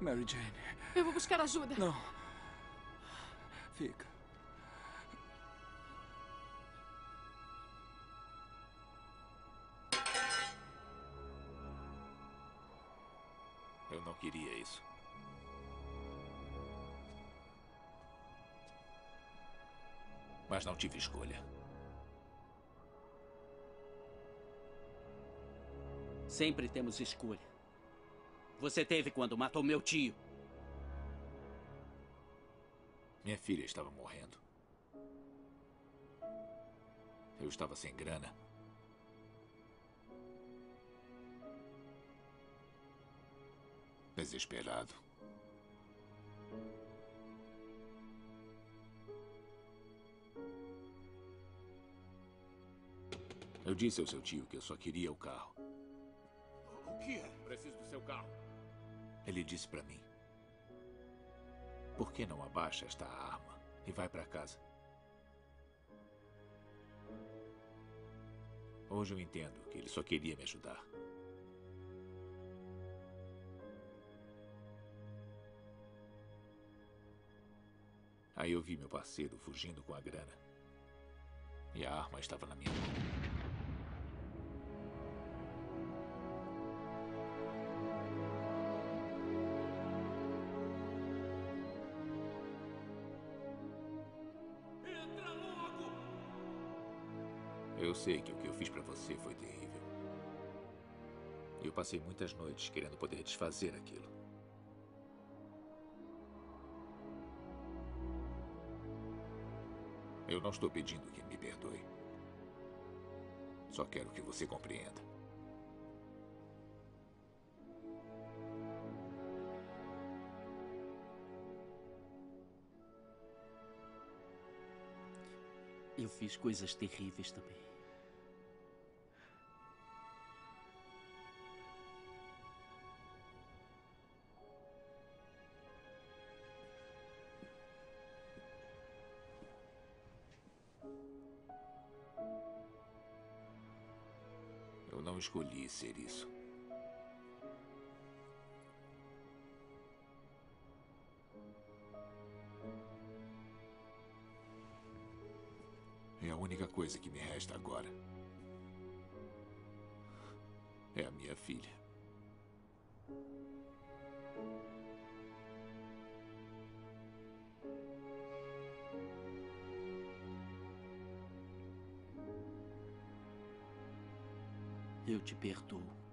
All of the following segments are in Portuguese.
Mary Jane. Eu vou buscar ajuda. Não. Fica. Eu não queria isso. Mas não tive escolha. Sempre temos escolha. Você teve quando matou meu tio. Minha filha estava morrendo. Eu estava sem grana. Desesperado. Eu disse ao seu tio que eu só queria o carro. O que é? Preciso do seu carro. Ele disse para mim: Por que não abaixa esta arma e vai para casa? Hoje eu entendo que ele só queria me ajudar. Aí eu vi meu parceiro fugindo com a grana. E a arma estava na minha mão. Eu sei que o que eu fiz para você foi terrível. Eu passei muitas noites querendo poder desfazer aquilo. Eu não estou pedindo que me perdoe. Só quero que você compreenda. Eu fiz coisas terríveis também. Eu não escolhi ser isso. É a única coisa que me resta agora. É a minha filha. Eu te perdoo.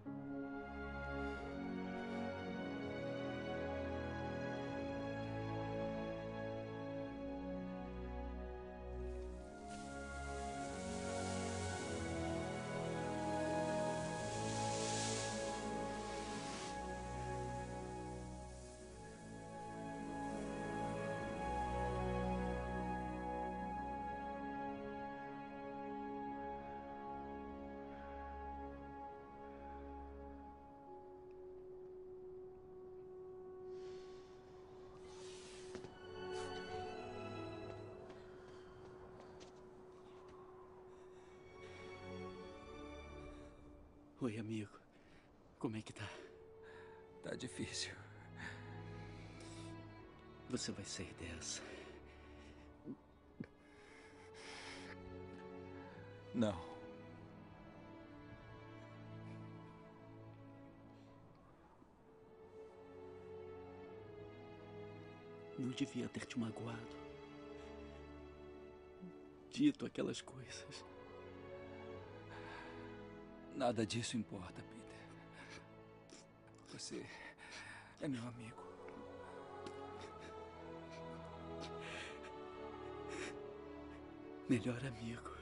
Oi, amigo. Como é que tá? Tá difícil. Você vai sair dessa. Não. Não devia ter te magoado. Dito aquelas coisas. Nada disso importa, Peter. Você é meu amigo. Melhor amigo.